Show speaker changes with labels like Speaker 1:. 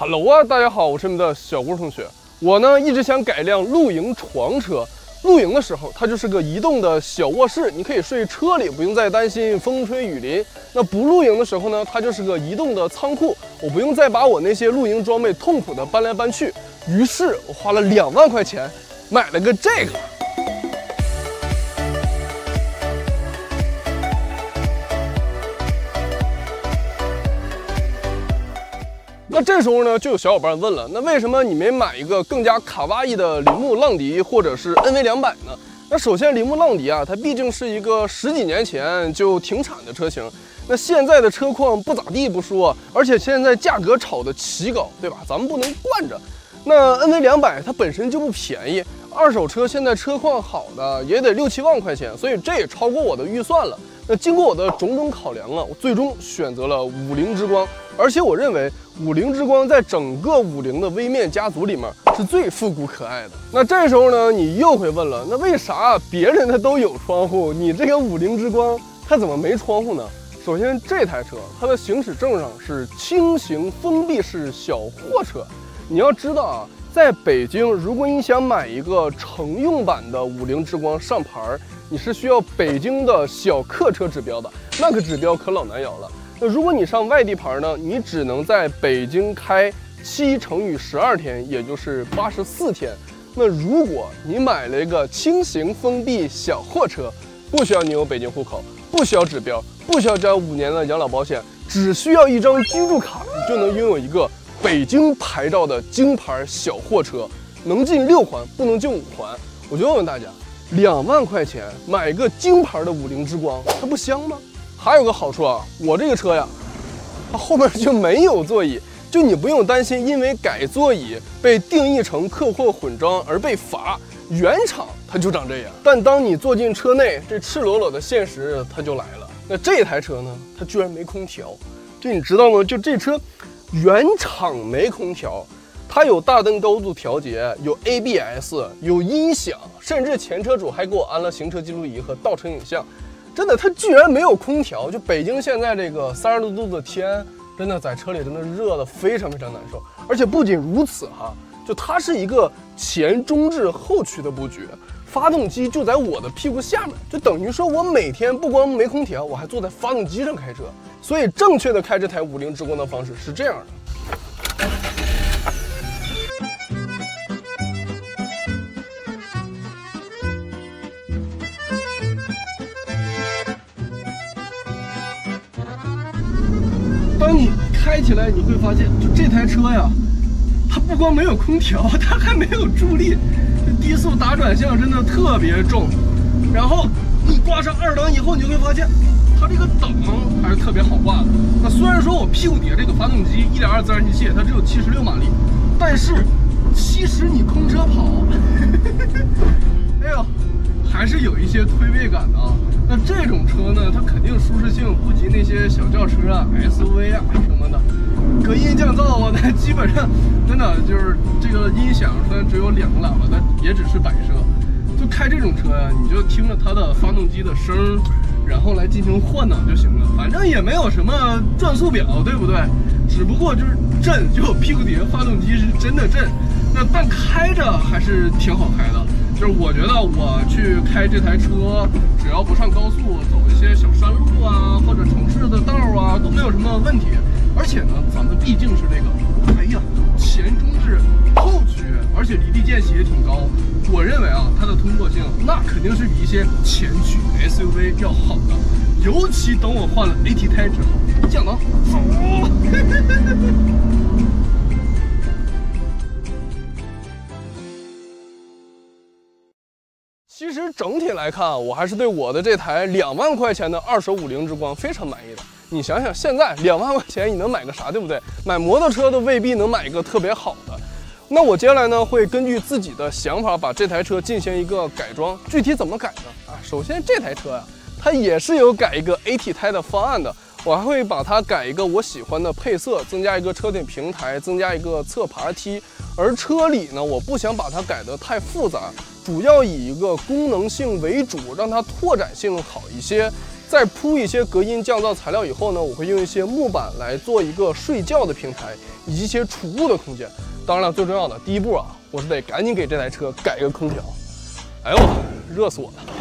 Speaker 1: Hello 啊，大家好，我是你们的小郭同学。我呢一直想改辆露营床车，露营的时候它就是个移动的小卧室，你可以睡车里，不用再担心风吹雨淋。那不露营的时候呢，它就是个移动的仓库，我不用再把我那些露营装备痛苦的搬来搬去。于是我花了两万块钱买了个这个。那这时候呢，就有小伙伴问了，那为什么你没买一个更加卡哇伊的铃木浪迪或者是 NV 两百呢？那首先，铃木浪迪啊，它毕竟是一个十几年前就停产的车型，那现在的车况不咋地不说，而且现在价格炒得奇高，对吧？咱们不能惯着。那 NV 两百它本身就不便宜，二手车现在车况好的也得六七万块钱，所以这也超过我的预算了。那经过我的种种考量啊，我最终选择了五菱之光，而且我认为五菱之光在整个五菱的微面家族里面是最复古可爱的。那这时候呢，你又会问了，那为啥别人的都有窗户，你这个五菱之光它怎么没窗户呢？首先，这台车它的行驶证上是轻型封闭式小货车，你要知道啊。在北京，如果你想买一个乘用版的五菱之光上牌，你是需要北京的小客车指标的，那个指标可老难摇了。那如果你上外地牌呢，你只能在北京开七乘以十二天，也就是八十四天。那如果你买了一个轻型封闭小货车，不需要你有北京户口，不需要指标，不需要交五年的养老保险，只需要一张居住卡，你就能拥有一个。北京牌照的京牌小货车，能进六环，不能进五环。我就问问大家，两万块钱买个京牌的五菱之光，它不香吗？还有个好处啊，我这个车呀，它后面就没有座椅，就你不用担心因为改座椅被定义成客货混装而被罚。原厂它就长这样，但当你坐进车内，这赤裸裸的现实它就来了。那这台车呢，它居然没空调，这你知道吗？就这车。原厂没空调，它有大灯高度调节，有 ABS，有音响，甚至前车主还给我安了行车记录仪和倒车影像。真的，它居然没有空调！就北京现在这个三十多度的天，真的在车里真的热的非常非常难受。而且不仅如此哈，就它是一个前中置后驱的布局，发动机就在我的屁股下面，就等于说我每天不光没空调，我还坐在发动机上开车。所以，正确的开这台五菱之光的方式是这样的。当你开起来，你会发现，就这台车呀，它不光没有空调，它还没有助力，低速打转向真的特别重。然后你挂上二档以后，你就会发现。它这个档还是特别好挂的。那虽然说我屁股底下这个发动机1.2自然吸气，它只有76马力，但是其实你空车跑，哎呦，还是有一些推背感的啊。那这种车呢，它肯定舒适性不及那些小轿车啊、SUV 啊什么的。隔音降噪啊，它基本上真的就是这个音响虽然只有两个喇叭，但也只是摆设。就开这种车呀，你就听着它的发动机的声。然后来进行换挡就行了，反正也没有什么转速表，对不对？只不过就是震，就屁股底下发动机是真的震。那但开着还是挺好开的，就是我觉得我去开这台车，只要不上高速，走一些小山路啊，或者城市的道啊，都没有什么问题。而且呢，咱们毕竟是这个，哎呀，前中置后驱，而且离地间隙也挺高。我认为啊，它的通过性那肯定是比一些前驱 SUV 要好的，尤其等我换了 AT 胎之后，整体来看啊，我还是对我的这台两万块钱的二手五菱之光非常满意的。你想想，现在两万块钱你能买个啥，对不对？买摩托车都未必能买一个特别好的。那我接下来呢，会根据自己的想法把这台车进行一个改装。具体怎么改呢？啊，首先这台车呀，它也是有改一个 AT 胎的方案的。我还会把它改一个我喜欢的配色，增加一个车顶平台，增加一个侧爬梯。而车里呢，我不想把它改得太复杂，主要以一个功能性为主，让它拓展性好一些。在铺一些隔音降噪材料以后呢，我会用一些木板来做一个睡觉的平台，以及一些储物的空间。当然了，最重要的第一步啊，我是得赶紧给这台车改个空调。哎呦，热死我了！